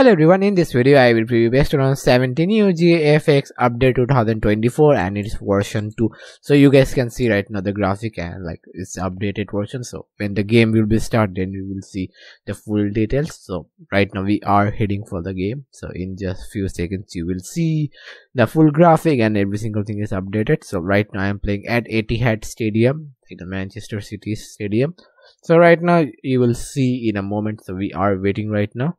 Hello everyone, in this video I will preview based on 17 new GFX update 2024 and it's version 2. So you guys can see right now the graphic and like it's updated version. So when the game will be started then we will see the full details. So right now we are heading for the game. So in just few seconds you will see the full graphic and every single thing is updated. So right now I am playing at Etihad Stadium, in the Manchester City Stadium. So right now you will see in a moment. So we are waiting right now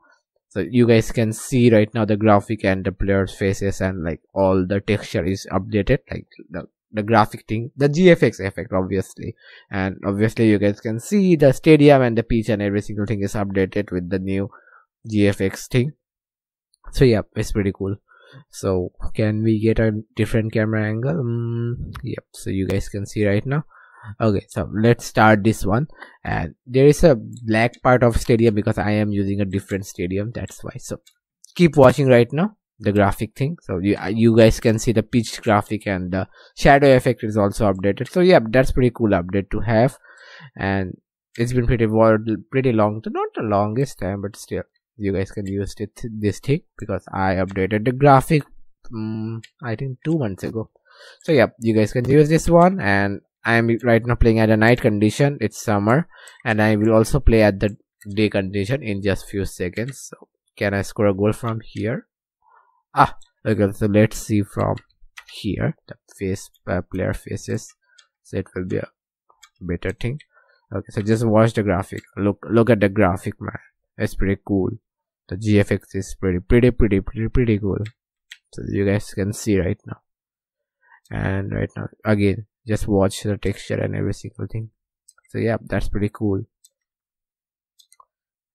so you guys can see right now the graphic and the players faces and like all the texture is updated like the the graphic thing the gfx effect obviously. And obviously you guys can see the stadium and the pitch and every single thing is updated with the new gfx thing. So yeah it's pretty cool. So can we get a different camera angle? Um, yep. So you guys can see right now okay so let's start this one. And there is a black part of stadium because i am using a different stadium that's why. So keep watching right now the graphic thing. So you uh, you guys can see the pitch graphic and the shadow effect is also updated. So yeah that's pretty cool update to have. And it's been pretty pretty long not the longest time but still you guys can use it this thing because i updated the graphic um, i think two months ago. So yeah you guys can use this one and I am right now playing at a night condition. It's summer and I will also play at the day condition in just few seconds. So can I score a goal from here? Ah okay so let's see from here. The face uh, player faces. So it will be a better thing. Okay so just watch the graphic. Look look at the graphic man. It's pretty cool. The gfx is pretty pretty pretty pretty pretty cool. So you guys can see right now. And right now again just watch the texture and every single thing. So yeah that's pretty cool.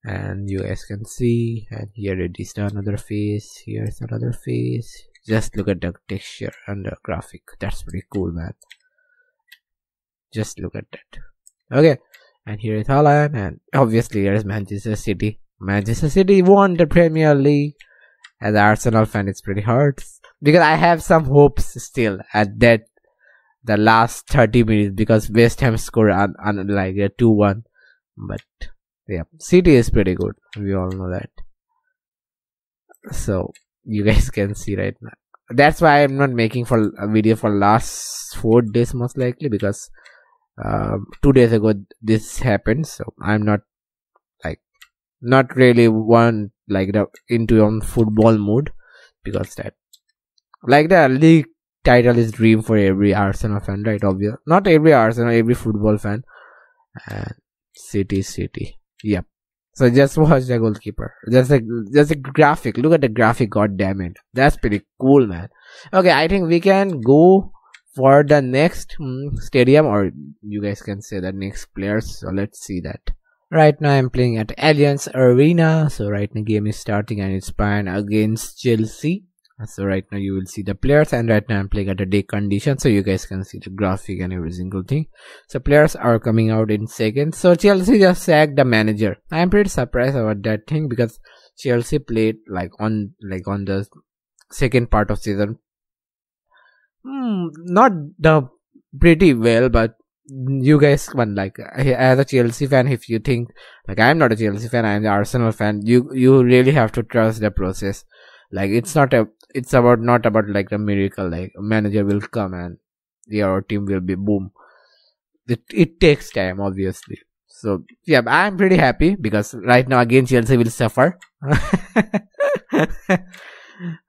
And you guys can see and here it is another face here's another face. Just look at the texture and the graphic. That's pretty cool man. Just look at that. Okay and here is Haaland and obviously here is Manchester City. Manchester City won the Premier League as an Arsenal fan it's pretty hard because I have some hopes still at that the last 30 minutes because West Ham scored on, on like a 2 1. But yeah, City is pretty good. We all know that. So you guys can see right now. That's why I'm not making for a video for last four days most likely because uh, two days ago this happened. So I'm not like not really one like the into on football mood because that like the league title is dream for every Arsenal fan, right? Obvious. Not every Arsenal, every football fan. And City, City. Yep. So just watch the goalkeeper. Just a just a graphic. Look at the graphic. God damn it. That's pretty cool, man. Okay, I think we can go for the next mm, stadium, or you guys can say the next players. So let's see that. Right now I'm playing at Allianz Arena. So right now game is starting and it's playing against Chelsea so right now you will see the players and right now i'm playing at a day condition so you guys can see the graphic and every single thing. So players are coming out in seconds so chelsea just sacked the manager. I'm pretty surprised about that thing because chelsea played like on like on the second part of season. Hmm, not the pretty well but you guys one like as a chelsea fan if you think like i'm not a chelsea fan i'm the arsenal fan you you really have to trust the process. Like it's not a it's about not about like a miracle like a manager will come and your team will be boom. It, it takes time obviously. So yeah i'm pretty happy because right now again chelsea will suffer.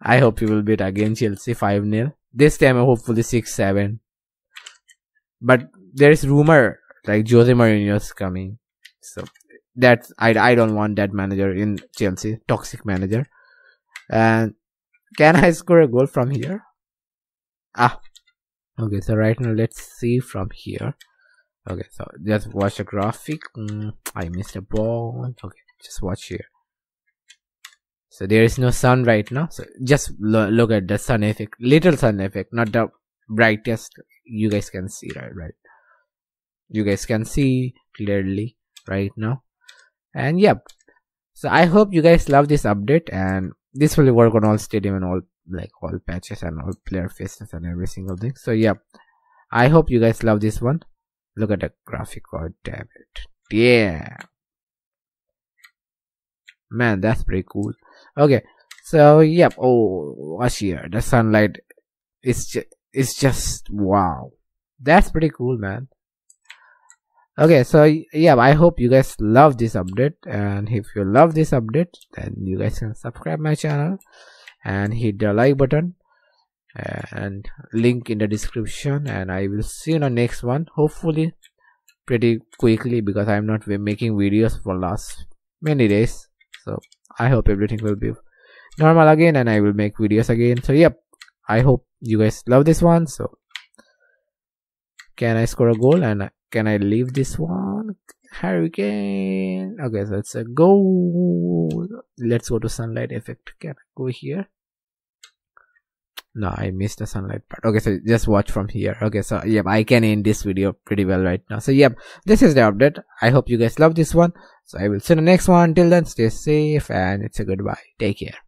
I hope you will beat again chelsea 5 0 this time hopefully 6 7 but there is rumor like jose mourinho is coming. So that's i i don't want that manager in chelsea toxic manager. And can I score a goal from here? Ah, okay. So right now, let's see from here. Okay, so just watch the graphic. Mm, I missed a ball. Okay, just watch here. So there is no sun right now. So just lo look at the sun effect, little sun effect, not the brightest. You guys can see right, right. You guys can see clearly right now. And yep. So I hope you guys love this update and this will work on all stadium and all like all patches and all player faces and every single thing. So yeah. I hope you guys love this one. Look at the graphic god damn it. Yeah. Man that's pretty cool. Okay. So yep oh watch here. The sunlight is just it's just wow. That's pretty cool man okay so yeah i hope you guys love this update and if you love this update then you guys can subscribe my channel and hit the like button and link in the description and i will see you in the next one hopefully pretty quickly because i'm not making videos for last many days. So i hope everything will be normal again and i will make videos again. So yep i hope you guys love this one. So can i score a goal? And can I leave this one? Harry Kane. Okay, so it's a goal. Let's go to sunlight effect. Can I go here? No, I missed the sunlight part. Okay, so just watch from here. Okay, so yep, I can end this video pretty well right now. So yep, this is the update. I hope you guys love this one. So I will see the next one. Until then, stay safe and it's a goodbye. Take care.